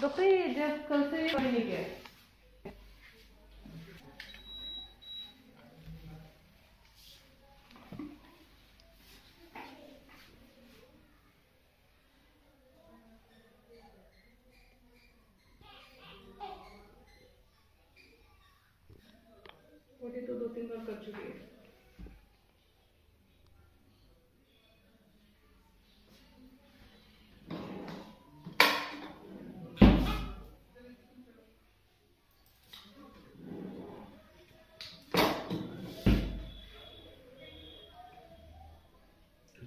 Doctor जब कल से किया तो दो तीन बार कर चुकी है।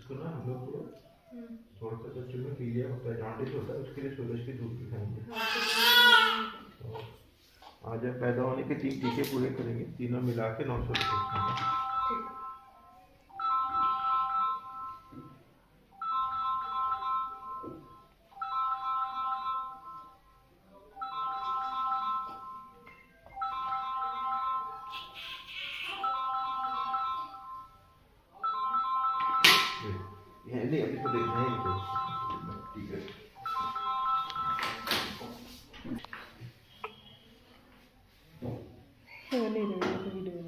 इसको ना हम लोग थोड़ा सा बच्चों में पीलिया होता है जॉन्डिस होता है उसके लिए सूरज की धूप दिखाएँगे तो आज हम पैदा होने के तीन टीके पूरे करेंगे तीनों मिला के नौ सौ रुपये नहीं अभी तो देखना है इनको ठीक है हाँ, नहीं नहीं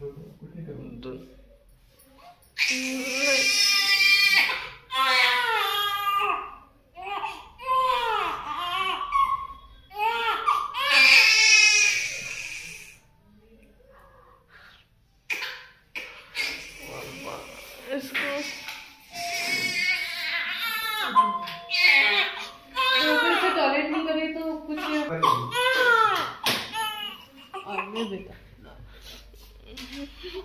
इसको। तो टॉयलेट नहीं करे तो कुछ बेटा। in here.